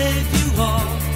if you are.